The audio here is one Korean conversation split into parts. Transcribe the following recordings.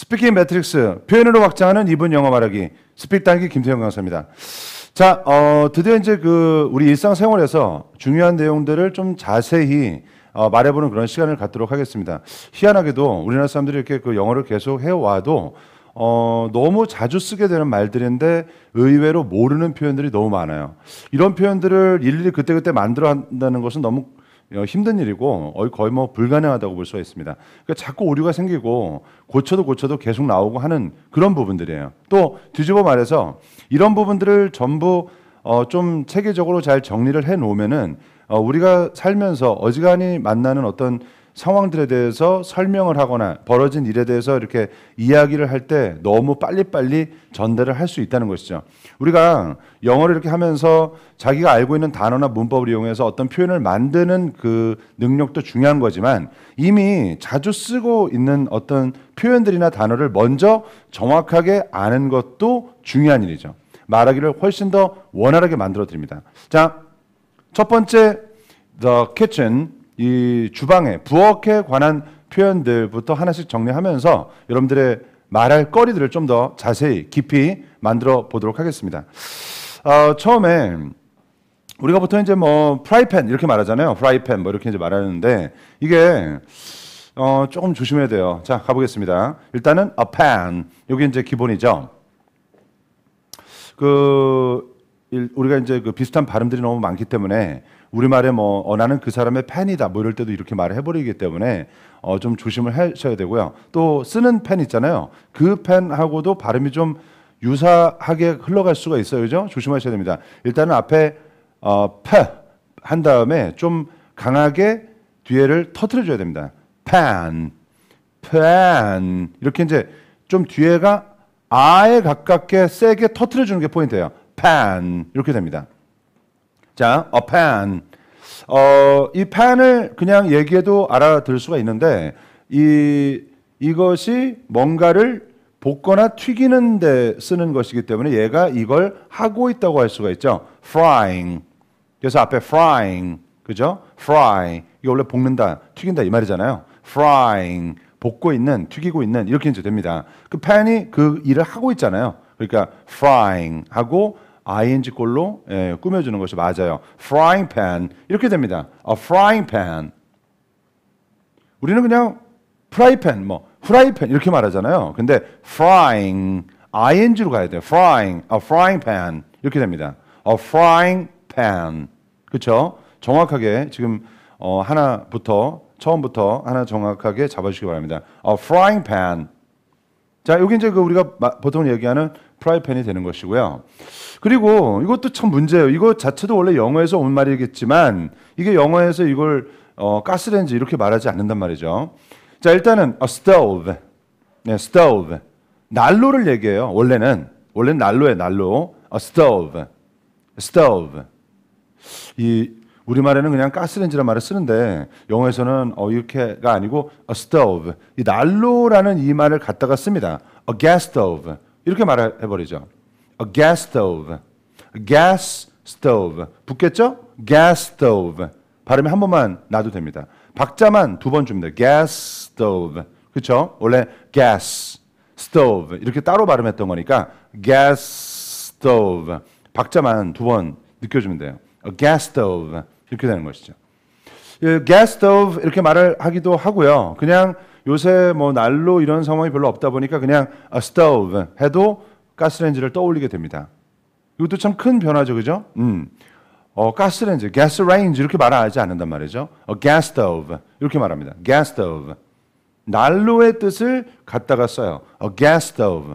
Speaking Matrix 표현으로 확장하는 이분 영어 말하기 스픽 단기 김태형 강사입니다. 자, 어, 드디어 이제 그 우리 일상생활에서 중요한 내용들을 좀 자세히 어, 말해보는 그런 시간을 갖도록 하겠습니다. 희한하게도 우리나라 사람들이 이렇게 그 영어를 계속 해와도 어, 너무 자주 쓰게 되는 말들인데 의외로 모르는 표현들이 너무 많아요. 이런 표현들을 일일이 그때그때 만들어 한다는 것은 너무 어, 힘든 일이고 거의 뭐 불가능하다고 볼 수가 있습니다. 그러니까 자꾸 오류가 생기고 고쳐도 고쳐도 계속 나오고 하는 그런 부분들이에요. 또 뒤집어 말해서 이런 부분들을 전부 어, 좀 체계적으로 잘 정리를 해 놓으면은 어, 우리가 살면서 어지간히 만나는 어떤 상황들에 대해서 설명을 하거나 벌어진 일에 대해서 이렇게 이야기를 할 때 너무 빨리빨리 전달을 할 수 있다는 것이죠. 우리가 영어를 이렇게 하면서 자기가 알고 있는 단어나 문법을 이용해서 어떤 표현을 만드는 그 능력도 중요한 거지만 이미 자주 쓰고 있는 어떤 표현들이나 단어를 먼저 정확하게 아는 것도 중요한 일이죠. 말하기를 훨씬 더 원활하게 만들어 드립니다. 자, 첫 번째 the kitchen 이 주방에 부엌에 관한 표현들부터 하나씩 정리하면서 여러분들의 말할 거리들을 좀 더 자세히 깊이 만들어 보도록 하겠습니다. 어, 처음에 우리가 보통 이제 뭐 프라이팬 이렇게 말하잖아요. 프라이팬 뭐 이렇게 이제 말하는데 이게 어, 조금 조심해야 돼요. 자 가보겠습니다. 일단은 a pan 여기 이제 기본이죠. 그 우리가 이제 그 비슷한 발음들이 너무 많기 때문에 우리말에 뭐 어, 나는 그 사람의 팬이다 뭐 이럴 때도 이렇게 말을 해버리기 때문에 어, 좀 조심을 하셔야 되고요. 또 쓰는 펜 있잖아요. 그 펜하고도 발음이 좀 유사하게 흘러갈 수가 있어요. 그죠? 조심하셔야 됩니다. 일단은 앞에 어, 한 다음에 좀 강하게 뒤에를 터트려 줘야 됩니다. pan, pan 이렇게 이제 좀 뒤에가 아에 가깝게 세게 터트려 주는 게 포인트예요. pan 이렇게 됩니다. 자, a pan. 어, 이 pan을 그냥 얘기해도 알아들 수가 있는데 이 이것이 뭔가를 볶거나 튀기는 데 쓰는 것이기 때문에 얘가 이걸 하고 있다고 할 수가 있죠. frying. 그래서 앞에 frying. 그죠? fry. 이게 원래 볶는다, 튀긴다 이 말이잖아요. frying. 볶고 있는, 튀기고 있는 이렇게 이제 됩니다. 그 pan이 그 일을 하고 있잖아요. 그러니까 frying 하고 ing 꼴로 예, 꾸며주는 것이 맞아요. frying pan 이렇게 됩니다. a frying pan. 우리는 그냥 프라이팬, 뭐 후라이팬 이렇게 말하잖아요. 근데 frying ing로 가야 돼요. frying, a frying pan 이렇게 됩니다. a frying pan. 그렇죠? 정확하게 지금 어, 하나부터 처음부터 하나 정확하게 잡아주시기 바랍니다. a frying pan. 자, 여기 이제 그 우리가 보통 얘기하는 프라이팬이 되는 것이고요. 그리고 이것도 참 문제예요. 이거 자체도 원래 영어에서 온 말이겠지만 이게 영어에서 이걸 어, 가스레인지 이렇게 말하지 않는단 말이죠. 자, 일단은 a stove. 네, stove. 난로를 얘기해요. 원래는 원래는 난로에 난로. a stove. stove. 이 우리 말에는 그냥 가스레인지란 말을 쓰는데 영어에서는 어 이렇게가 아니고 a stove. 이 난로라는 이 말을 갖다가 씁니다. a gas stove. 이렇게 말해 버리죠. a gas stove. a gas stove. 붙겠죠? gas stove. 발음이 한 번만 놔도 됩니다. 박자만 두 번 줍니다. gas stove. 그렇죠? 원래 gas stove 이렇게 따로 발음했던 거니까 gas stove. 박자만 두 번 느껴주면 돼요. a gas stove 이렇게 되는 것이죠. gas stove 이렇게 말을 하기도 하고요. 그냥 요새 뭐 난로 이런 상황이 별로 없다 보니까 그냥 a stove 해도 가스레인지를 떠올리게 됩니다. 이것도 참 큰 변화죠, 그죠? 음. 어, 가스레인지, range 이렇게 말하지 않는단 말이죠. a gas stove 이렇게 말합니다. gas stove. 난로의 뜻을 갖다가 써요. a gas stove.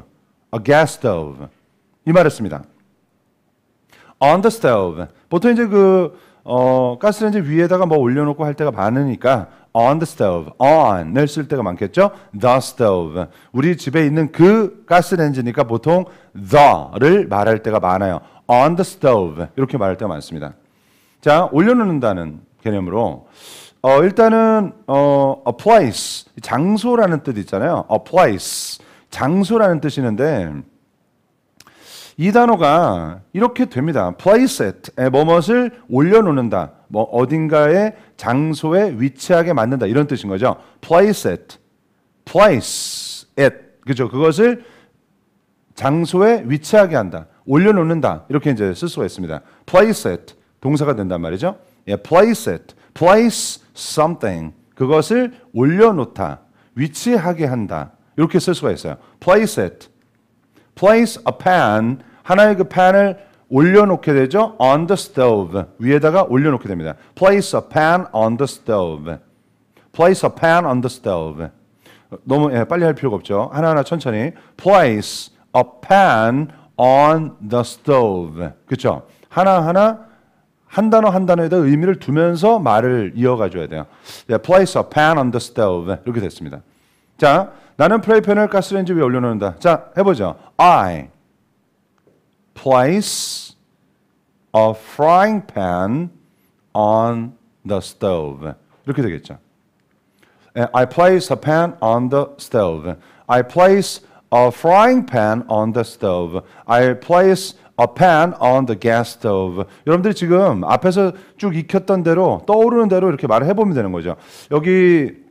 a gas stove. 이 말을 씁니다. on the stove. 보통 이제 그 어, 가스레인지 위에다가 뭐 올려놓고 할 때가 많으니까 on the stove, on을 쓸 때가 많겠죠. the stove. 우리 집에 있는 그 가스레인지니까 보통 the를 말할 때가 많아요. on the stove 이렇게 말할 때가 많습니다. 자, 올려놓는다는 개념으로 어, 일단은 어, a place 장소라는 뜻 있잖아요. a place 장소라는 뜻이 있는데 이 단어가 이렇게 됩니다. place it, 뭐뭇을 올려놓는다. 뭐 어딘가에 장소에 위치하게 만든다 이런 뜻인 거죠. place it, place it 그죠? 그것을 장소에 위치하게 한다. 올려놓는다. 이렇게 이제 쓸 수가 있습니다. place it 동사가 된단 말이죠. 예, place it, place something 그것을 올려놓다, 위치하게 한다. 이렇게 쓸 수가 있어요. place it, place a pan 하나의 그 판을 올려놓게 되죠. on the stove 위에다가 올려놓게 됩니다. place a pan on the stove. place a pan on the stove. 너무 예, 빨리 할 필요가 없죠. 하나하나 천천히. place a pan on the stove. 그렇죠? 하나하나 한 단어 한 단어에다 의미를 두면서 말을 이어가줘야 돼요. 예, place a pan on the stove. 이렇게 됐습니다. 자, 나는 프라이팬을 가스레인지 위에 올려놓는다. 자, 해보죠. I place a frying pan on the stove. 이렇게 되겠죠. 예, I place a pan on the stove. I place a frying pan on the stove. I place a pan on the gas stove. 여러분들이 지금 앞에서 쭉 익혔던 대로 떠오르는 대로 이렇게 말을 해보면 되는 거죠. 여기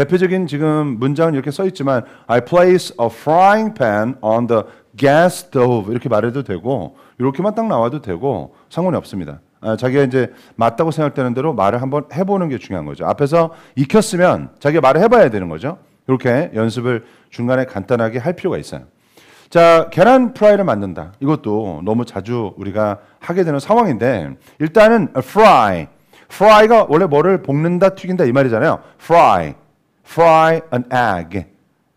대표적인 지금 문장은 이렇게 써 있지만 I place a frying pan on the gas stove 이렇게 말해도 되고 이렇게만 딱 나와도 되고 상관이 없습니다. 아, 자기가 이제 맞다고 생각되는 대로 말을 한번 해보는 게 중요한 거죠. 앞에서 익혔으면 자기가 말을 해봐야 되는 거죠. 이렇게 연습을 중간에 간단하게 할 필요가 있어요. 자, 계란 프라이를 만든다. 이것도 너무 자주 우리가 하게 되는 상황인데 일단은 fry. fry가 원래 뭐를 볶는다, 튀긴다 이 말이잖아요. fry. Fry an egg.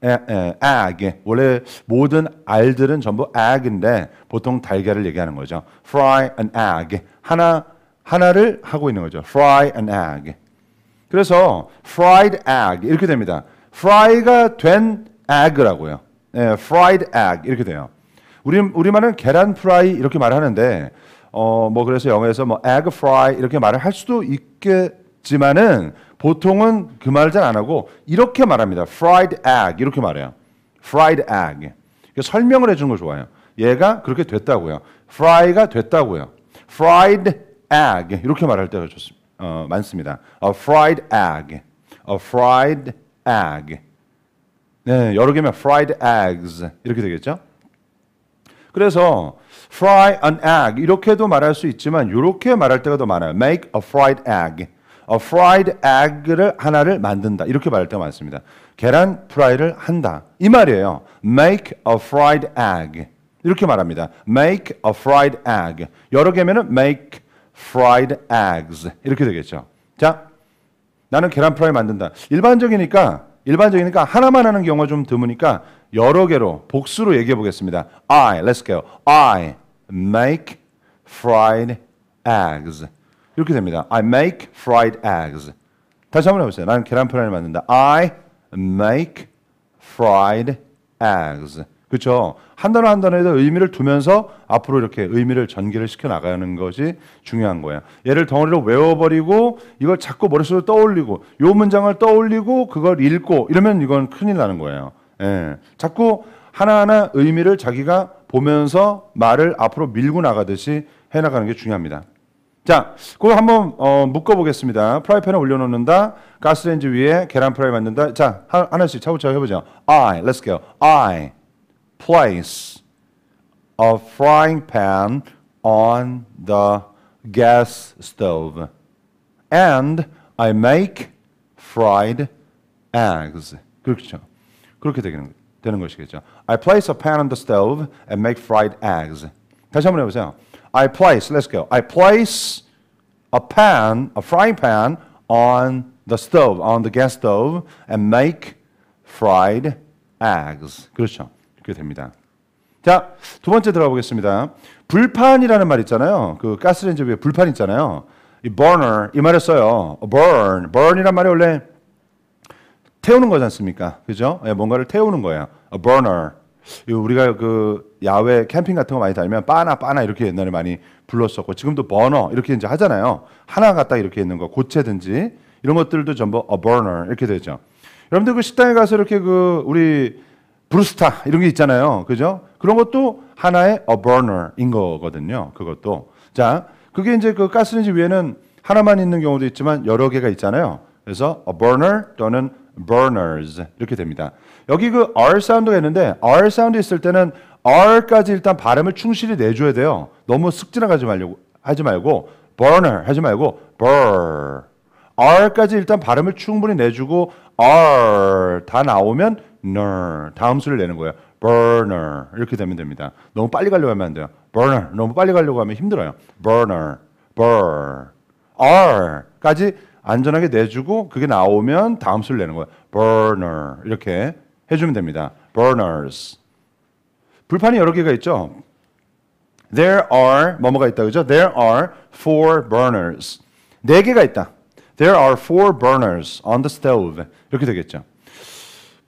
egg. 원래 모든 알들은 전부 egg인데 보통 달걀을 얘기하는 거죠. fry an egg. 하나 하나를 하고 있는 거죠. fry an egg. 그래서 fried egg 이렇게 됩니다. fry가 된 egg라고요. 예, fried egg 이렇게 돼요. 우리 우리말은 계란 프라이 이렇게 말하는데 어 뭐 그래서 영어에서 뭐 egg fry 이렇게 말을 할 수도 있겠지만은 보통은 그 말을 잘안 하고 이렇게 말합니다. fried egg 이렇게 말해요. fried egg. 설명을 해주는 걸 좋아해요. 얘가 그렇게 됐다고요. fry가 됐다고요. fried egg 이렇게 말할 때가 좋습니다. 어, 많습니다. A fried egg. A fried egg. 네, 여러 개면 fried eggs 이렇게 되겠죠? 그래서 fry an egg 이렇게도 말할 수 있지만 이렇게 말할 때가 더 많아요. make a fried egg. A fried egg를 하나를 만든다. 이렇게 말할 때가 많습니다. 계란 프라이를 한다. 이 말이에요. make a fried egg. 이렇게 말합니다. make a fried egg. 여러 개면은 make fried eggs. 이렇게 되겠죠. 자, 나는 계란 프라이 만든다. 일반적이니까 일반적이니까 하나만 하는 경우가 좀 드무니까 여러 개로 복수로 얘기해 보겠습니다. I, let's go. I make fried eggs. 이렇게 됩니다. I make fried eggs. 다시 한번 해보세요. 나는 계란 프라이를 만든다. I make fried eggs. 그렇죠? 한 단어 한 단어에도 의미를 두면서 앞으로 이렇게 의미를 전개를 시켜 나가는 것이 중요한 거예요. 얘를 덩어리로 외워버리고 이걸 자꾸 머릿속에 떠올리고 요 문장을 떠올리고 그걸 읽고 이러면 이건 큰일 나는 거예요. 예. 자꾸 하나하나 의미를 자기가 보면서 말을 앞으로 밀고 나가듯이 해나가는 게 중요합니다. 자, 그거 한번 어, 묶어보겠습니다. 프라이팬에 올려놓는다. 가스레인지 위에 계란 프라이 만든다. 자, 하나씩 차곡차곡 해보죠. I, let's go. I place a frying pan on the gas stove. And I make fried eggs. 그렇죠. 그렇게 되는, 되는 것이겠죠. I place a pan on the stove and make fried eggs. 다시 한번 해보세요. I place, let's go. I place a pan, a frying pan on the stove, on the gas stove, and make fried eggs. 그렇죠. 이렇게 됩니다. 자, 두 번째 들어가 보겠습니다. 불판이라는 말 있잖아요. 그 가스레인지 위에 불판 있잖아요. 이 burner 이 말을 써요. burn, burn이란 말이 원래 태우는 거지 않습니까? 그죠? 예, 뭔가를 태우는 거예요. A burner. 우리가 그 야외 캠핑 같은 거 많이 다니면 빠나 빠나 이렇게 옛날에 많이 불렀었고 지금도 버너 이렇게 이제 하잖아요. 하나 갖다 이렇게 있는 거 고체든지 이런 것들도 전부 a burner 이렇게 되죠. 여러분들 그 식당에 가서 이렇게 그 우리 브루스타 이런 게 있잖아요. 그죠? 그런 것도 하나의 a burner인 거거든요. 그것도. 자, 그게 이제 그 가스레인지 위에는 하나만 있는 경우도 있지만 여러 개가 있잖아요. 그래서 a burner 또는 burners 이렇게 됩니다. 여기 그 R 사운드가 있는데 R 사운드 있을 때는 R까지 일단 발음을 충실히 내줘야 돼요. 너무 쓱지나가지 말고 하지 말고 burner 하지 말고 burr R까지 일단 발음을 충분히 내주고 R 다 나오면 ner 다음 수를 내는 거예요. burner 이렇게 되면 됩니다. 너무 빨리 가려고 하면 안 돼요. burner 너무 빨리 가려고 하면 힘들어요. burner burr R까지 안전하게 내주고 그게 나오면 다음 수를 내는 거예요. burner 이렇게 해주면 됩니다. burners 불판이 여러 개가 있죠. There are 뭐뭐가 있다 그죠? There are four burners. 네 개가 있다. There are four burners on the stove. 이렇게 되겠죠.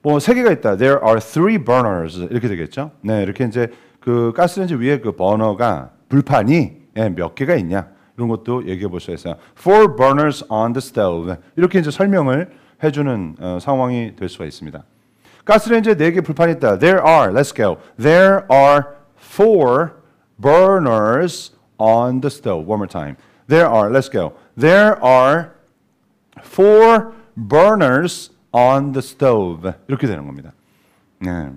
뭐 세 개가 있다. There are three burners. 이렇게 되겠죠. 네, 이렇게 이제 그 가스레인지 위에 그 버너가 불판이 예, 몇 개가 있냐 이런 것도 얘기해 볼 수 있어요. Four burners on the stove. 이렇게 이제 설명을 해주는 어, 상황이 될 수가 있습니다. 가스레인지에 네 개 불판이 있다. There are. Let's go. There are four burners on the stove. One more time. There are. Let's go. There are four burners on the stove. 이렇게 되는 겁니다. 네.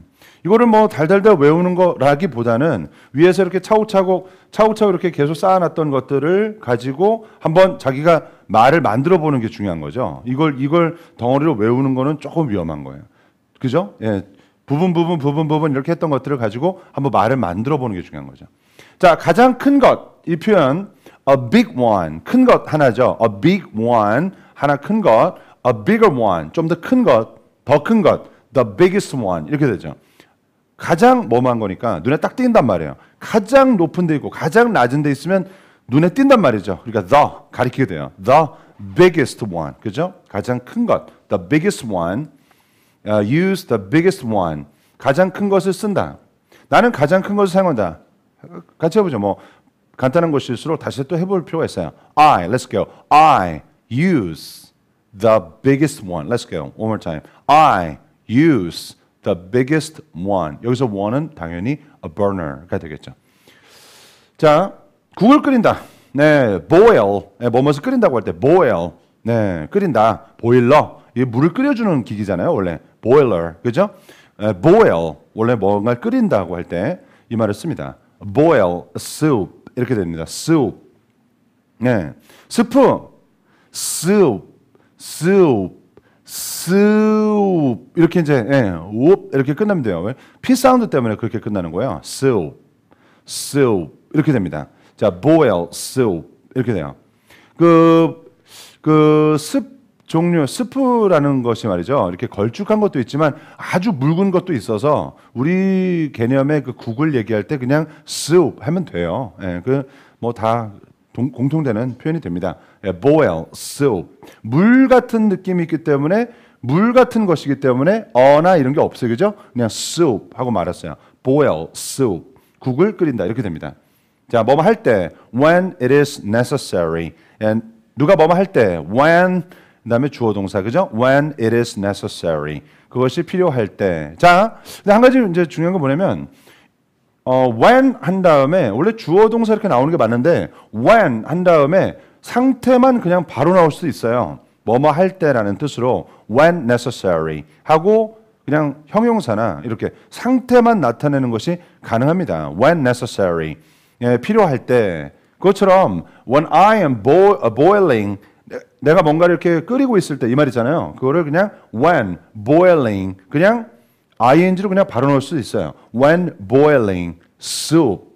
이거를 뭐 달달달 외우는 거라기보다는 위에서 이렇게 차곡차곡 차곡차곡 이렇게 계속 쌓아놨던 것들을 가지고 한번 자기가 말을 만들어 보는 게 중요한 거죠. 이걸 이걸 덩어리로 외우는 거는 조금 위험한 거예요. 그죠? 예. 부분 부분 부분 부분 이렇게 했던 것들을 가지고 한번 말을 만들어 보는 게 중요한 거죠. 자, 가장 큰 것. 이 표현 a big one. 큰 것 하나죠. a big one. 하나 큰 것. a bigger one. 좀 더 큰 것. 더 큰 것. the biggest one. 이렇게 되죠. 가장 뭐만 거니까 눈에 딱 띈단 말이에요. 가장 높은 데 있고 가장 낮은 데 있으면 눈에 띈단 말이죠. 그러니까 the 가리키게 돼요. the biggest one. 그죠? 가장 큰 것. the biggest one. uh, use the biggest one. 가장 큰 것을 쓴다. 나는 가장 큰 것을 사용한다. 같이 해보죠. 뭐 간단한 것일수록 다시 또 해볼 필요가 있어요. I, let's go. I use the biggest one. Let's go. One more time. I use the biggest one. 여기서 one은 당연히 a burner가 되겠죠. 자, 국을 끓인다. 네, boil. 네, 뭐뭐를 끓인다고 할 때 boil. 네, 끓인다. 보일러. 이게 물을 끓여주는 기기잖아요, 원래. boiler. 그죠? 네, boil. 원래 뭔가를 끓인다고 할 때 이 말을 씁니다. boil soup. 이렇게 됩니다. soup. 네. 스프. soup. soup. Soup. 이렇게 이제, 예, 옵. 이렇게 끝나면 돼요. 왜? P sound 때문에 그렇게 끝나는 거예요. soup. 이렇게 됩니다. 자, boil soup. 이렇게 돼요. 그, 그, 습 종류, 스프라는 것이 말이죠. 이렇게 걸쭉한 것도 있지만 아주 묽은 것도 있어서 우리 개념의 그 국을 얘기할 때 그냥 soup 하면 돼요. 예, 그 뭐 다 공통되는 표현이 됩니다. 예, boil, soup. 물 같은 느낌이 있기 때문에 물 같은 것이기 때문에 어나 이런 게 없어요. 그죠? 그냥 soup 하고 말았어요. boil, soup. 국을 끓인다. 이렇게 됩니다. 자, 뭐뭐 할 때, when it is necessary. And 누가 뭐뭐 할 때, when, 그 다음에 주어 동사, 그죠? when it is necessary. 그것이 필요할 때. 자, 근데 한 가지 이제 중요한 건 뭐냐면, 어, when 한 다음에, 원래 주어 동사 이렇게 나오는 게 맞는데, when 한 다음에 상태만 그냥 바로 나올 수도 있어요. 뭐뭐 할 때라는 뜻으로, when necessary. 하고, 그냥 형용사나 이렇게 상태만 나타내는 것이 가능합니다. when necessary. 예, 필요할 때 그것처럼 when I am boiling 내가 뭔가를 이렇게 끓이고 있을 때 이 말이잖아요. 그거를 그냥 when boiling 그냥 ing로 그냥 바로 넣을 수 있어요. when boiling soup.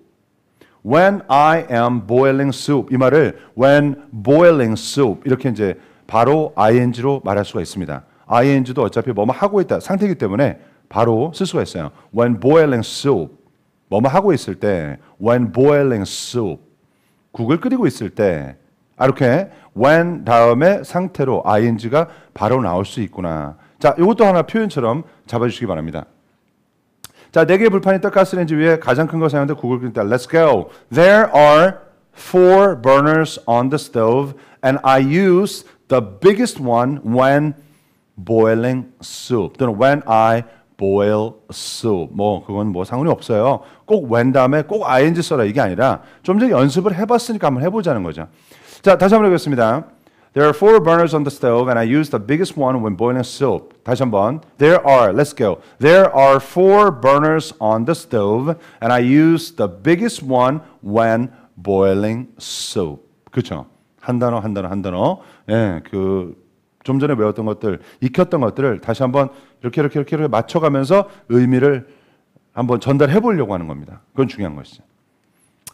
When I am boiling soup 이 말을 when boiling soup 이렇게 이제 바로 ing로 말할 수가 있습니다. ing도 어차피 뭐뭐 하고 있다 상태이기 때문에 바로 쓸 수가 있어요. when boiling soup 뭐뭐 하고 있을 때 when boiling soup 국을 끓이고 있을 때 아, 이렇게 when 다음에 상태로 ing가 바로 나올 수 있구나. 자, 이것도 하나 표현처럼 잡아주시기 바랍니다. 자, 네 개의 불판이 있다 가스레인지 위에 가장 큰거 국을 끓일 때 Let's go. There are four burners on the stove and I use the biggest one when boiling soup. 또는 when I boil soup. 뭐 그건 뭐 상관이 없어요. 꼭 when 다음에 꼭 ing 써라 이게 아니라 좀 전에 연습을 해봤으니까 한번 해보자는 거죠. 자 다시 한번 해보겠습니다. There are four burners on the stove, and I use the biggest one when boiling soup. 다시 한번. There are, let's go. There are four burners on the stove, and I use the biggest one when boiling soup. 그렇죠? 한 단어 한 단어 한 단어. 예, 그 좀 전에 외웠던 것들, 익혔던 것들을 다시 한번 이렇게 이렇게 이렇게 이렇게 맞춰가면서 의미를 한번 전달해 보려고 하는 겁니다. 그건 중요한 것이죠.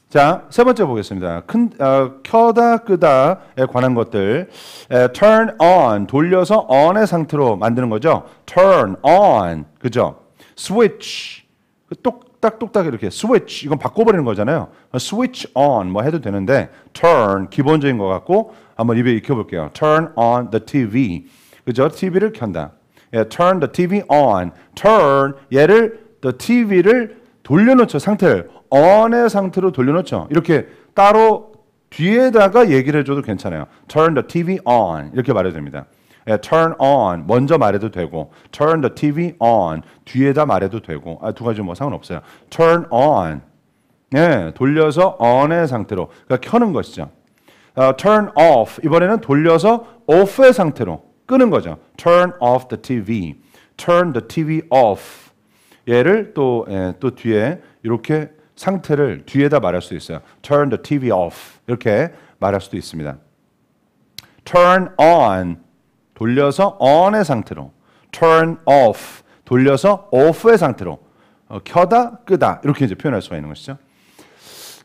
자, 세 번째 보겠습니다. 큰, 어, 켜다 끄다에 관한 것들. 에, turn on, 돌려서 on의 상태로 만드는 거죠. turn on, 그죠? switch, 그 똑딱똑딱 이렇게 switch, 이건 바꿔버리는 거잖아요. switch on 뭐 해도 되는데 turn 기본적인 것 같고 한번 입에 익혀볼게요. turn on the TV, 그죠? TV를 켠다. 예, turn the TV on, turn 얘를 the TV를 돌려놓죠 상태를 on의 상태로 돌려놓죠. 이렇게 따로 뒤에다가 얘기를 해줘도 괜찮아요. Turn the TV on 이렇게 말해도 됩니다. 예, turn on 먼저 말해도 되고 turn the TV on 뒤에다 말해도 되고 아, 두 가지 뭐 상관없어요. turn on 예, 돌려서 on의 상태로 그러니까 켜는 것이죠. 어, turn off 이번에는 돌려서 off의 상태로 끄는 거죠. turn off the TV, turn the TV off 얘를 또, 예, 또 뒤에 이렇게 상태를 뒤에다 말할 수 있어요. Turn the TV off 이렇게 말할 수도 있습니다. Turn on 돌려서 on의 상태로 Turn off 돌려서 off의 상태로 어, 켜다 끄다 이렇게 이제 표현할 수가 있는 것이죠.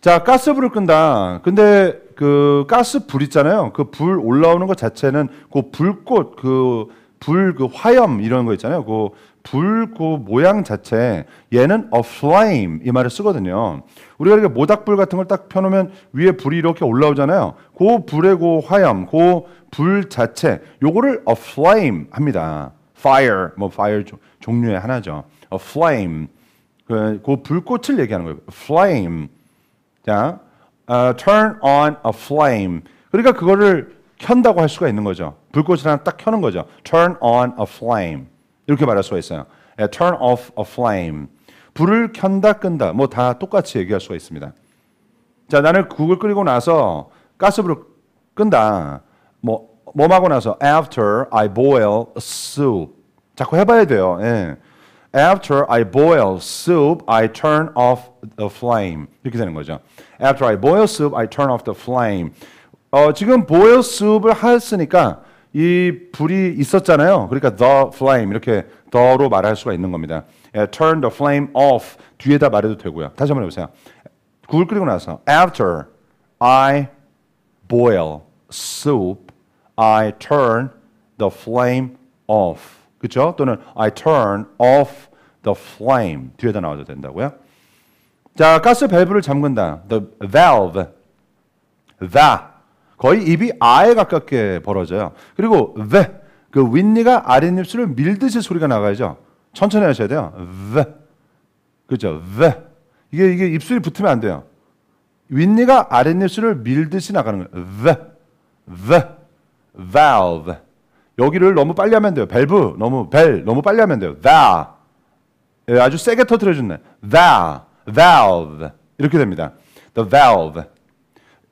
자 가스불을 끈다. 근데 그 가스불 있잖아요. 그 불 올라오는 것 자체는 그 불꽃 그 불그 화염 이런 거 있잖아요. 그 불 그 모양 자체 얘는 a flame 이 말을 쓰거든요. 우리가 이렇게 모닥불 같은 걸 딱 펴놓으면 위에 불이 이렇게 올라오잖아요. 그 불의 그 화염, 그 불 자체 요거를 a flame 합니다. fire 뭐 fire 종류의 하나죠. a flame 그, 그 불꽃을 얘기하는 거예요. flame 자 uh, turn on a flame 그러니까 그거를 켠다고 할 수가 있는 거죠. 불꽃을 하나 딱 켜는 거죠. turn on a flame 이렇게 말할 수가 있어요. turn off a flame. 불을 켠다 끈다 뭐 다 똑같이 얘기할 수가 있습니다. 자 나는 국을 끓이고 나서 가스불을 끈다. 뭐 뭐하고 나서 after I boil soup. 자꾸 해봐야 돼요. 예. After I boil soup, I turn off the flame. 이렇게 되는 거죠. After I boil soup, I turn off the flame. 어, 지금 boil soup을 했으니까 이 불이 있었잖아요. 그러니까 the flame 이렇게 the로 말할 수가 있는 겁니다. 예, turn the flame off 뒤에다 말해도 되고요. 다시 한번 해보세요. 국을 끓이고 나서 after I boil soup, I turn the flame off. 그렇죠? 또는 I turn off the flame 뒤에다 나와도 된다고요. 자, 가스 밸브를 잠근다. The valve. that 거의 입이 아에 가깝게 벌어져요. 그리고 the 그 윗니가 아랫입술을 밀듯이 소리가 나가야죠. 천천히 하셔야 돼요. the 그죠? the 이게 이게 입술이 붙으면 안 돼요. 윗니가 아랫입술을 밀듯이 나가는 거예요. the the valve 여기를 너무 빨리 하면 돼요. 밸브 너무 벨 너무 빨리 하면 돼요. the 예, 아주 세게 터트려 줬네. the valve 이렇게 됩니다. the valve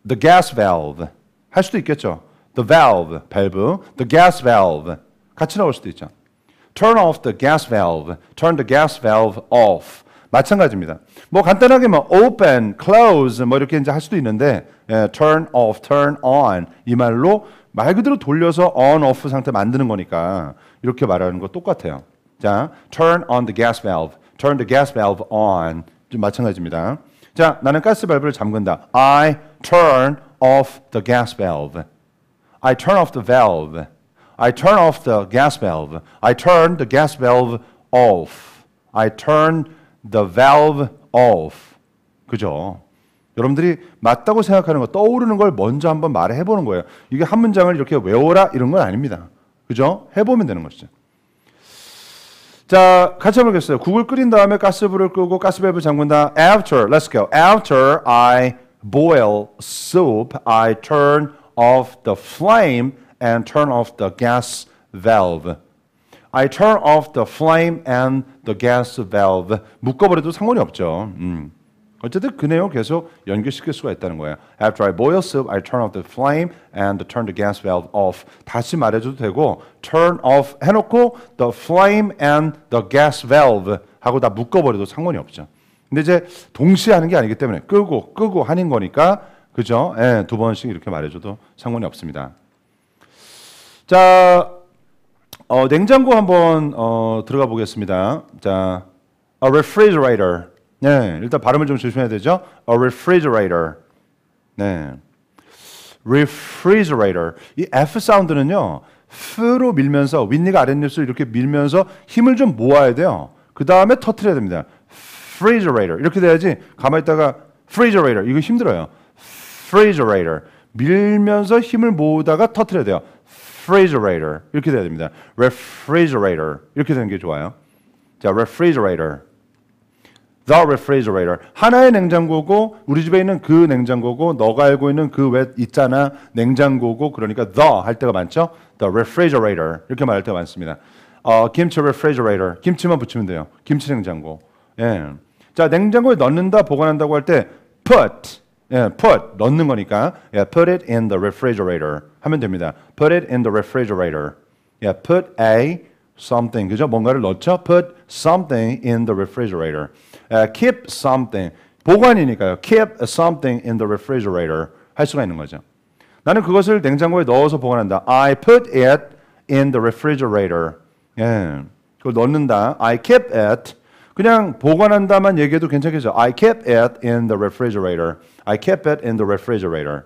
the gas valve 할 수도 있겠죠. The valve, 밸브, the gas valve 같이 나올 수도 있죠. Turn off the gas valve, turn the gas valve off. 마찬가지입니다. 뭐 간단하게 뭐 open, close 뭐 이렇게 이제 할 수도 있는데 예, turn off, turn on 이 말로 말 그대로 돌려서 on, off 상태 만드는 거니까 이렇게 말하는 거 똑같아요. 자, turn on the gas valve, turn the gas valve on 좀 마찬가지입니다. 자, 나는 가스 밸브를 잠근다. I turn off the gas valve. I turn off the valve. I turn off the gas valve. I turn the gas valve off. I turn the valve off. 그죠? 여러분들이 맞다고 생각하는 거, 떠오르는 걸 먼저 한번 말해 보는 거예요. 이게 한 문장을 이렇게 외워라 이런 건 아닙니다. 그죠? 해보면 되는 것이죠. 자, 같이 해보겠어요. 국을 끓인 다음에 가스불을 끄고 가스밸브 잠근다. After, let's go. After I boil soup, I turn off the flame and turn off the gas valve. I turn off the flame and the gas valve. 묶어버려도 상관이 없죠. 음. 어쨌든 그 내용 계속 연결시킬 수가 있다는 거예요. After I boil soup, I turn off the flame and turn the gas valve off. 다시 말해줘도 되고 turn off 해놓고 the flame and the gas valve 하고 다 묶어버려도 상관이 없죠. 근데 이제 동시에 하는 게 아니기 때문에 끄고 끄고 하는 거니까 그죠? 예, 두 번씩 이렇게 말해줘도 상관이 없습니다. 자, 어, 냉장고 한번 어, 들어가 보겠습니다. 자, a refrigerator. 네, 일단 발음을 좀 조심해야 되죠. A refrigerator. 네, refrigerator. 이 F 사운드는요, F로 밀면서 윗니가 아랫니를 이렇게 밀면서 힘을 좀 모아야 돼요. 그 다음에 터트려야 됩니다. Refrigerator 이렇게 돼야지 가만히 있다가 refrigerator 이거 힘들어요. refrigerator 밀면서 힘을 모으다가 터트려야 돼요. refrigerator 이렇게 돼야 됩니다. refrigerator 이렇게 되는 게 좋아요. 자, refrigerator. The refrigerator. 하나의 냉장고고 우리 집에 있는 그 냉장고고 너가 알고 있는 그왜 있잖아 냉장고고 그러니까 the 할 때가 많죠. The refrigerator 이렇게 말할 때가 많습니다. 어, 김치 refrigerator 김치만 붙이면 돼요. 김치 냉장고. 예. 자 냉장고에 넣는다 보관한다고 할 때 put 예, put 넣는 거니까 예, put it in the refrigerator 하면 됩니다. put it in the refrigerator. 예, put a something 그죠? 뭔가를 넣죠. put something in the refrigerator. 예, keep something 보관이니까요. keep something in the refrigerator 할 수가 있는 거죠. 나는 그것을 냉장고에 넣어서 보관한다. I put it in the refrigerator. 예, 그걸 넣는다. I keep it 그냥 보관한다만 얘기해도 괜찮겠죠. I kept it in the refrigerator. I kept it in the refrigerator.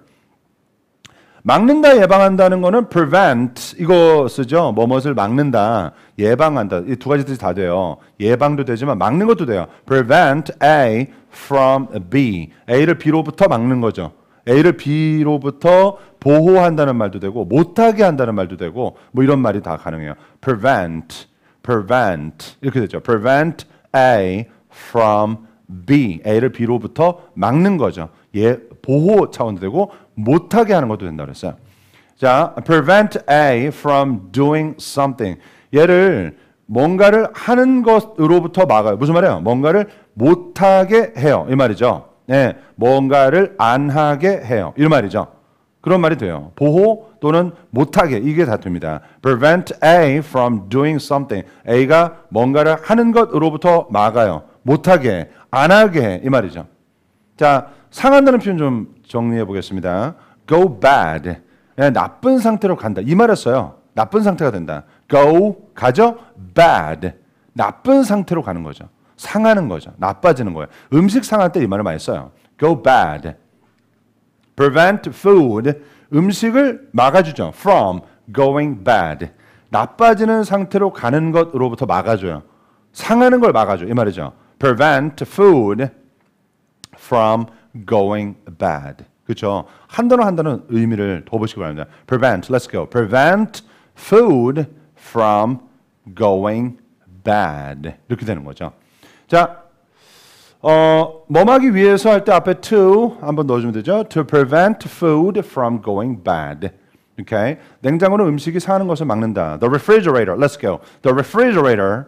막는다 예방한다는 거는 prevent 이거 쓰죠. 뭐뭇을 막는다, 예방한다. 이 두 가지 뜻이 다 돼요. 예방도 되지만 막는 것도 돼요. prevent A from B. A를 B로부터 막는 거죠. A를 B로부터 보호한다는 말도 되고 못하게 한다는 말도 되고 뭐 이런 말이 다 가능해요. prevent, prevent 이렇게 되죠. prevent A from B. A를 B로부터 막는 거죠. 예, 보호 차원도 되고 못하게 하는 것도 된다 그랬어요. 자, prevent A from doing something. 얘를 뭔가를 하는 것으로부터 막아요. 무슨 말이에요? 뭔가를 못하게 해요. 이 말이죠. 네, 뭔가를 안 하게 해요. 이 말이죠. 그런 말이 돼요. 보호 또는 못하게 이게 다 됩니다. prevent A from doing something. A가 뭔가를 하는 것으로부터 막아요. 못하게, 안 하게 이 말이죠. 자, 상한다는 표현 좀 정리해 보겠습니다. go bad. 네, 나쁜 상태로 간다. 이 말이었어요. 나쁜 상태가 된다. go 가죠? bad. 나쁜 상태로 가는 거죠. 상하는 거죠. 나빠지는 거예요. 음식 상할 때 이 말을 많이 써요. go bad. Prevent food 음식을 막아주죠. from going bad. 나빠지는 상태로 가는 것으로부터 막아줘요. 상하는 걸 막아줘. 이 말이죠. prevent food from going bad. 그렇죠? 한 단어 한 단어 의미를 더 보시기 바랍니다. prevent, let's go. prevent food from going bad. 이렇게 되는 거죠. 자, 어, 뭐하기 위해서 할 때 앞에 to 한번 넣어주면 되죠. To prevent food from going bad. Okay. 냉장고는 음식이 상하는 것을 막는다. The refrigerator. Let's go. The refrigerator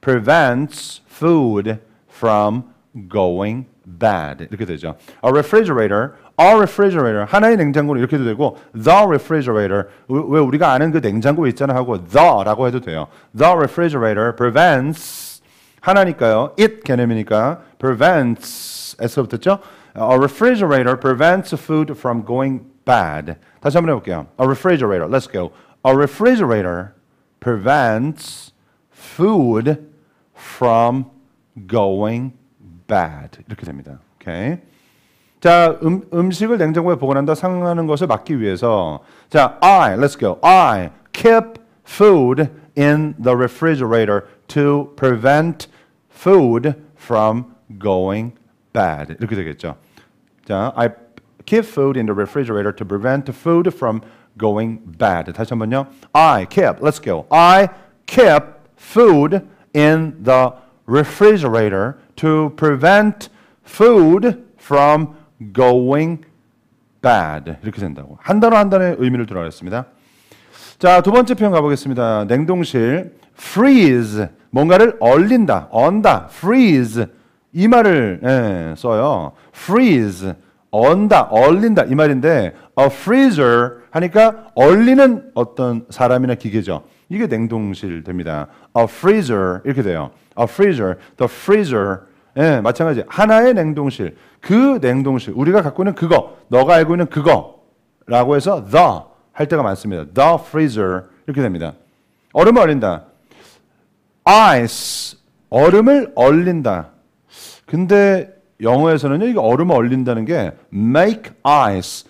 prevents food from going bad. 이렇게 되죠. A refrigerator, a refrigerator. 하나의 냉장고는 이렇게도 되고 the refrigerator. 왜 우리가 아는 그 냉장고 있잖아 하고 the라고 해도 돼요. The refrigerator prevents 하나니까요. it 개념이니까 prevents S가 붙었죠? A refrigerator prevents food from going bad. 다시 한번 해볼게요. A refrigerator. Let's go. A refrigerator prevents food from going bad. 이렇게 됩니다. 오케이. 자, 음, 음식을 냉장고에 보관한다 상하는 것을 막기 위해서 자, I, let's go. I keep food in the refrigerator to prevent food from going bad. 이렇게 되겠죠. 자, I keep food in the refrigerator to prevent food from going bad. 다시 한번요. I kept, let's go. I kept food in the refrigerator to prevent food from going bad. 이렇게 된다고. 한 단어 한 단어의 의미를 들어가겠습니다. 자, 두 번째 표현 가보겠습니다. 냉동실. Freeze. 뭔가를 얼린다, 언다. freeze. 이 말을 예, 써요. freeze 얼다, 얼린다 이 말인데 a freezer 하니까 얼리는 어떤 사람이나 기계죠. 이게 냉동실 됩니다. a freezer 이렇게 돼요. a freezer, the freezer 예, 마찬가지. 하나의 냉동실. 그 냉동실. 우리가 갖고 있는 그거. 너가 알고 있는 그거라고 해서 the 할 때가 많습니다. the freezer 이렇게 됩니다. 얼음을 얼린다. Ice 얼음을 얼린다. 근데 영어에서는요, 이게 얼음을 얼린다는 게 make ice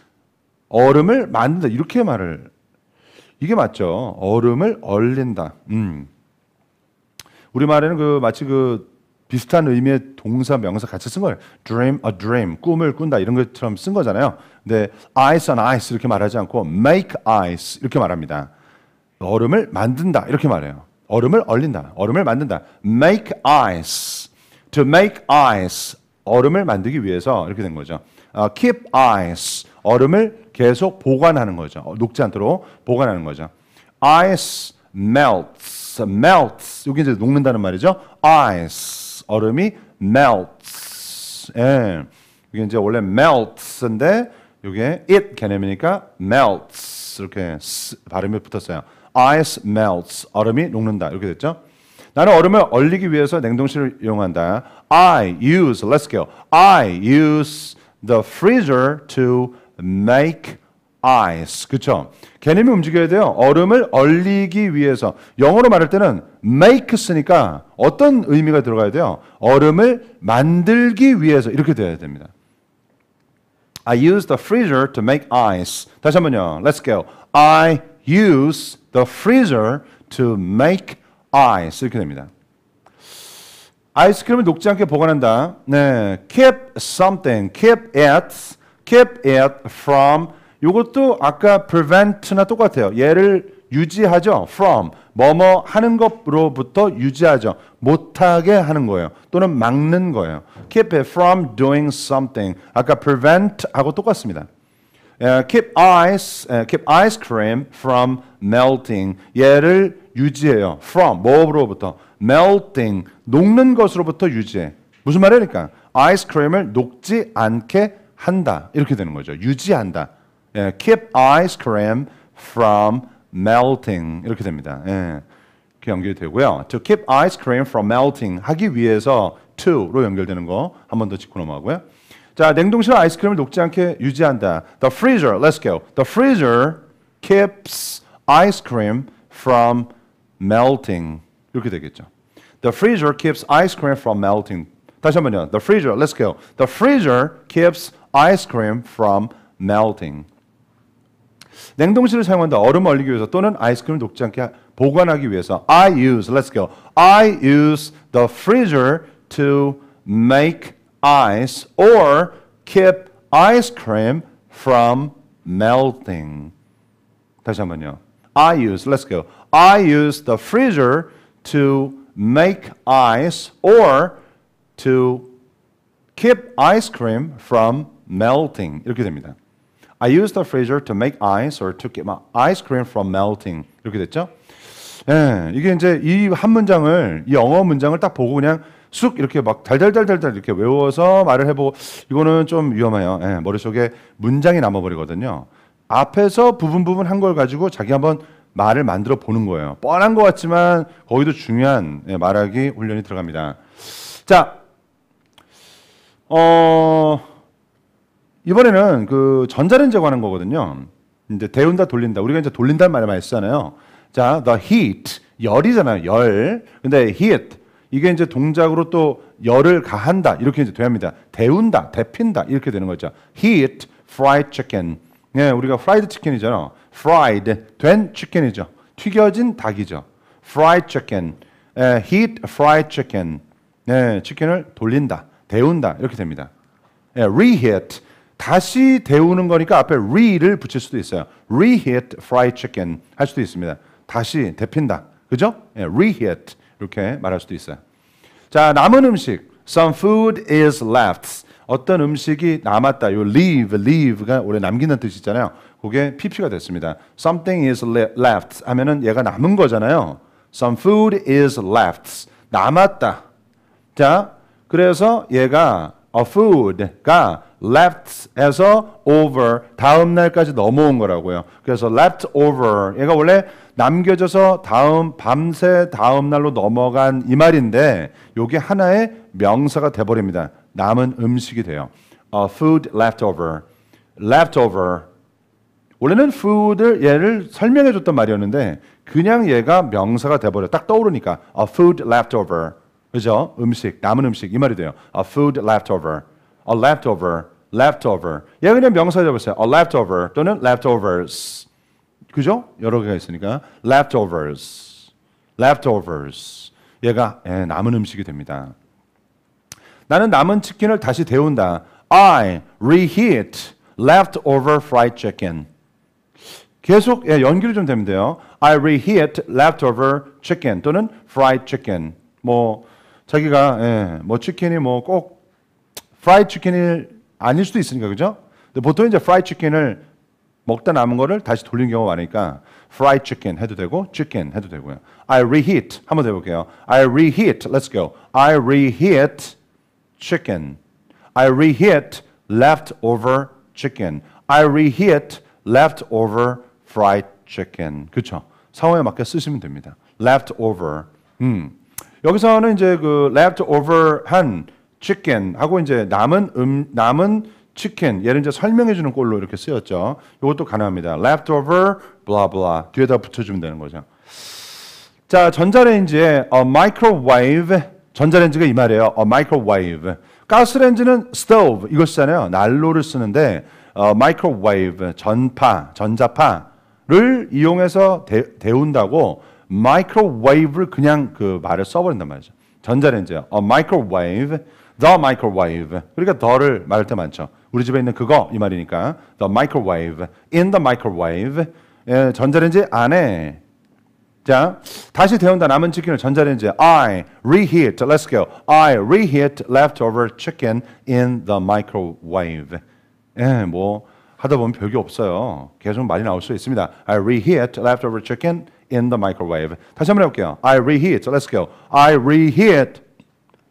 얼음을 만든다 이렇게 말을 이게 맞죠. 얼음을 얼린다. 음. 우리 말에는 그 마치 그 비슷한 의미의 동사 명사 같이 쓴 거예요. dream a dream 꿈을 꾼다 이런 것처럼 쓴 거잖아요. 근데 ice on ice 이렇게 말하지 않고 make ice 이렇게 말합니다. 얼음을 만든다 이렇게 말해요. 얼음을 얼린다. 얼음을 만든다. make ice. to make ice. 얼음을 만들기 위해서 이렇게 된 거죠. Uh, keep ice. 얼음을 계속 보관하는 거죠. 녹지 않도록 보관하는 거죠. ice melts. melts. 여기 이제 녹는다는 말이죠. ice. 얼음이 melts. 예. 이게 이제 원래 melts인데 이게 it 개념이니까 melts 이렇게 발음이 붙었어요. Ice melts. 얼음이 녹는다. 이렇게 됐죠? 나는 얼음을 얼리기 위해서 냉동실을 이용한다. I use, let's go. I use the freezer to make ice. 그쵸? 개념이 움직여야 돼요. 얼음을 얼리기 위해서. 영어로 말할 때는 make 쓰니까 어떤 의미가 들어가야 돼요? 얼음을 만들기 위해서. 이렇게 돼야 됩니다. I use the freezer to make ice. 다시 한번요. Let's go. I use the freezer to make ice. 이렇게 됩니다. 아이스크림을 녹지 않게 보관한다. 네, keep something, keep it, keep it from. 이것도 아까 prevent나 똑같아요. 얘를 유지하죠. from 뭐뭐 하는 것으로부터 유지하죠. 못하게 하는 거예요. 또는 막는 거예요. keep it from doing something. 아까 prevent하고 똑같습니다. Uh, keep ice, uh, keep ice cream from melting. 얘를 유지해요. from 뭐로부터 melting 녹는 것으로부터 유지해. 무슨 말이니까 아이스크림을 녹지 않게 한다. 이렇게 되는 거죠. 유지한다. 예, keep ice cream from melting 이렇게 됩니다. 예, 이렇게 연결이 되고요. To keep ice cream from melting 하기 위해서 to로 연결되는 거 한 번 더 짚고 넘어가고요. 자, 냉동실 아이스크림을 녹지 않게 유지한다. The freezer, let's go. The freezer keeps ice cream from melting. 이렇게 되겠죠. The freezer keeps ice cream from melting. 다시 한번요. The freezer, let's go. The freezer keeps ice cream from melting. 냉동실을 사용한다. 얼음 얼리기 위해서 또는 아이스크림을 녹지 않게 보관하기 위해서 I use, let's go. I use the freezer to make ice or keep ice cream from melting. 다시 한번요. I use, let's go. I use the freezer to make ice or to keep ice cream from melting. 이렇게 됩니다. I use the freezer to make ice or to keep my ice cream from melting. 이렇게 됐죠? 예, 이게 이제 이 한 문장을 이 영어 문장을 딱 보고 그냥 쑥 이렇게 막 달달달달달 이렇게 외워서 말을 해보고 이거는 좀 위험해요. 예, 머릿속에 문장이 남아버리거든요. 앞에서 부분 부분 한 걸 가지고 자기 한번 말을 만들어 보는 거예요. 뻔한 것 같지만 거기도 중요한 예, 말하기 훈련이 들어갑니다. 자, 어, 이번에는 그 전자레인지에 관한 거거든요. 이제 데운다 돌린다. 우리가 이제 돌린다는 말을 많이 쓰잖아요. 자, the heat 열이잖아요. 열. 근데 heat 이게 이제 동작으로 또 열을 가한다. 이렇게 이제 돼야합니다. 데운다, 데핀다 이렇게 되는 거죠. heat fried chicken. 예, 우리가 프라이드 치킨이잖아. fried 된 치킨이죠. 튀겨진 닭이죠. fried chicken. 예, heat fried chicken. 예, 치킨을 돌린다, 데운다 이렇게 됩니다. 예, reheat 다시 데우는 거니까 앞에 re를 붙일 수도 있어요. reheat fried chicken 할 수도 있습니다. 다시 데핀다. 그죠? 예, reheat 이렇게 말할 수도 있어요. 자, 남은 음식. Some food is left. 어떤 음식이 남았다. 요 leave, leave가 원래 남기는 뜻이잖아요. 그게 pp가 됐습니다. Something is left 하면은 얘가 남은 거잖아요. Some food is left. 남았다. 자, 그래서 얘가 a food가 left에서 over 다음 날까지 넘어온 거라고요. 그래서 left over 얘가 원래 남겨져서 다음 밤새 다음 날로 넘어간 이 말인데 요게 하나의 명사가 돼 버립니다. 남은 음식이 돼요. a food leftover. leftover 원래는 food를 얘를 설명해 줬던 말이었는데 그냥 얘가 명사가 돼 버려. 딱 떠오르니까 a food leftover. 그죠? 음식, 남은 음식 이 말이 돼요. a food leftover. a leftover. leftover. 얘 그냥 명사 잡았어요. a leftover 또는 leftovers. 그죠? 여러 개가 있으니까 leftovers. leftovers. 얘가 예, 남은 음식이 됩니다. 나는 남은 치킨을 다시 데운다. I reheat leftover fried chicken. 계속 예, 연결이 좀 되면 돼요. I reheat leftover chicken 또는 fried chicken. 뭐 자기가 예, 뭐 치킨이 뭐꼭 프라이드 치킨이 아닐 수도 있으니까 그죠? 근데 보통 이제 프라이드 치킨을 먹다 남은 거를 다시 돌린 경우가 많으니까 fried chicken 해도 되고 chicken 해도 되고요. I reheat 한번 더 해볼게요. I reheat. Let's go. I reheat chicken. I reheat leftover chicken. I reheat leftover fried chicken. 그렇죠? 상황에 맞게 쓰시면 됩니다. leftover. 음. 여기서는 이제 그 leftover 한 chicken 하고 이제 남은 음 남은 치킨 얘를 이제 설명해 주는 꼴로 이렇게 쓰였죠. 이것도 가능합니다. leftover blah blah 뒤에다 붙여 주면 되는 거죠. 자, 전자레인지에 a microwave 전자레인지가 이 말이에요. a microwave. 가스레인지는 stove 이거 쓰잖아요. 난로를 쓰는데 어, microwave 전파, 전자파를 이용해서 데, 데운다고 microwave를 그냥 그 말을 써버린단 말이죠. 전자레인지요. a microwave, the microwave. 그러니까 the를 말할 때 많죠. 우리 집에 있는 그거 이 말이니까 the microwave, in the microwave. 예, 전자레인지 안에 자, 다시 데운다 남은 치킨을 전자레인지에 I reheat. Let's go. I reheat leftover chicken in the microwave. 예, 뭐 하다 보면 별게 없어요. 계속 말이 나올 수 있습니다. I reheat leftover chicken in the microwave. 다시 한번 해볼게요. I reheat. Let's go. I reheat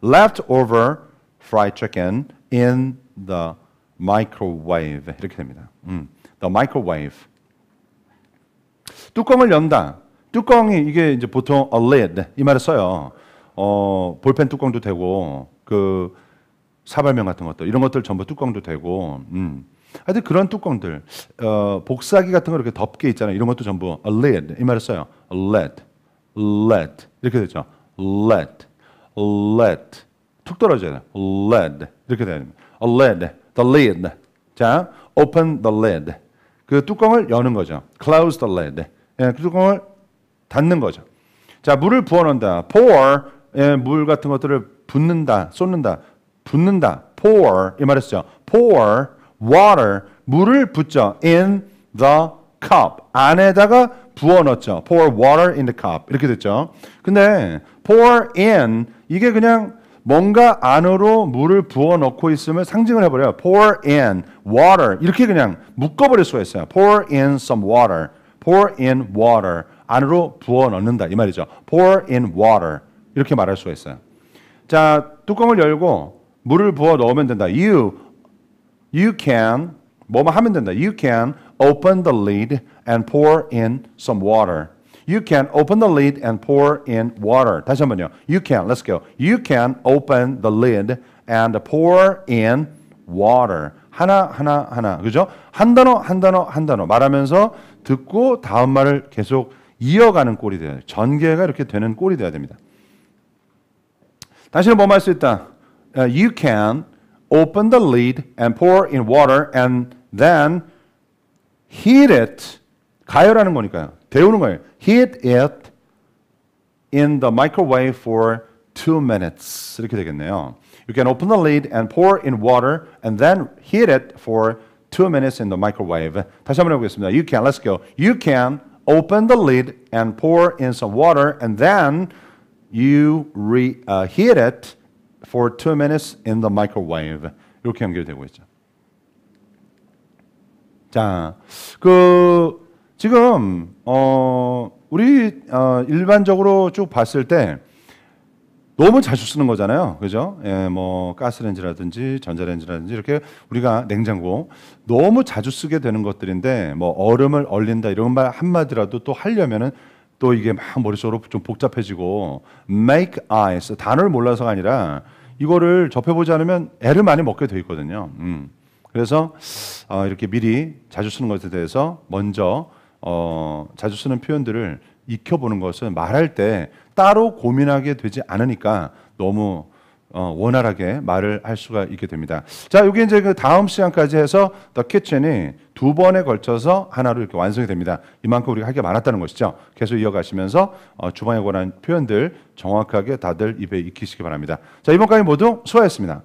leftover fried chicken in the microwave. 이렇게 됩니다. 음, the microwave. 뚜껑을 연다. 뚜껑이 이게 이제 보통 a lid 이 말을 써요. 어, 볼펜 뚜껑도 되고 그 사발면 같은 것들 이런 것들 전부 뚜껑도 되고 음. 하여튼 그런 뚜껑들 어, 복사기 같은 거 이렇게 덮개 있잖아요. 이런 것도 전부 a lid 이 말을 써요. lid, lid 이렇게 되죠. lid, lid 툭 떨어져요. lid 이렇게 됩니다. a lid, the lid. 자, open the lid. 그 뚜껑을 여는 거죠. close the lid. 예, 그 뚜껑을 닫는 거죠. 자, 물을 부어 넣는다. pour 예, 물 같은 것들을 붓는다, 쏟는다, 붓는다. pour 이 말했죠. pour water 물을 붓죠. in the cup 안에다가 부어 넣죠. pour water in the cup 이렇게 됐죠. 근데 pour in 이게 그냥 뭔가 안으로 물을 부어 넣고 있음을 상징을 해버려요. pour in water 이렇게 그냥 묶어버릴 수가 있어요. pour in some water, pour in water 안으로 부어 넣는다 이 말이죠. pour in water 이렇게 말할 수가 있어요. 자 뚜껑을 열고 물을 부어 넣으면 된다. You you can 뭐뭐 하면 된다. You can open the lid and pour in some water. You can open the lid and pour in water. 다시 한번요. You can. Let's go. You can open the lid and pour in water. 하나 하나 하나. 그죠? 한 단어 한 단어 한 단어 말하면서 듣고 다음 말을 계속 이어가는 꼴이 돼요. 전개가 이렇게 되는 꼴이 돼야 됩니다. 다시는 뭐말수 있다. Uh, you can open the lid and pour in water and then heat it. 가열하는 거니까요. 데우는 거예요. Heat it in the microwave for two minutes. 이렇게 되겠네요. You can open the lid and pour in water and then heat it for two minutes in the microwave. 다시 한번 해보겠습니다. You can. Let's go. You can open the lid and pour in some water and then you re, uh, heat it for two minutes in the microwave. 이렇게 연결되고 있죠. 자, 그 지금 어 우리 어 일반적으로 쭉 봤을 때 너무 자주 쓰는 거잖아요. 그죠? 예, 뭐 가스레인지라든지 전자레인지라든지 이렇게 우리가 냉장고 너무 자주 쓰게 되는 것들인데 뭐 얼음을 얼린다 이런 말 한마디라도 또 하려면은 또 이게 막 머릿속으로 좀 복잡해지고 make ice 단어를 몰라서가 아니라 이거를 접해보지 않으면 애를 많이 먹게 돼 있거든요. 음. 그래서 어, 이렇게 미리 자주 쓰는 것에 대해서 먼저 어, 자주 쓰는 표현들을 익혀보는 것은 말할 때 따로 고민하게 되지 않으니까 너무 어, 원활하게 말을 할 수가 있게 됩니다. 자, 여기 이제 그 다음 시간까지 해서 The Kitchen이 두 번에 걸쳐서 하나로 이렇게 완성이 됩니다. 이만큼 우리가 할 게 많았다는 것이죠. 계속 이어가시면서 어, 주방에 관한 표현들 정확하게 다들 입에 익히시기 바랍니다. 자, 이번 강의 모두 수고하셨습니다.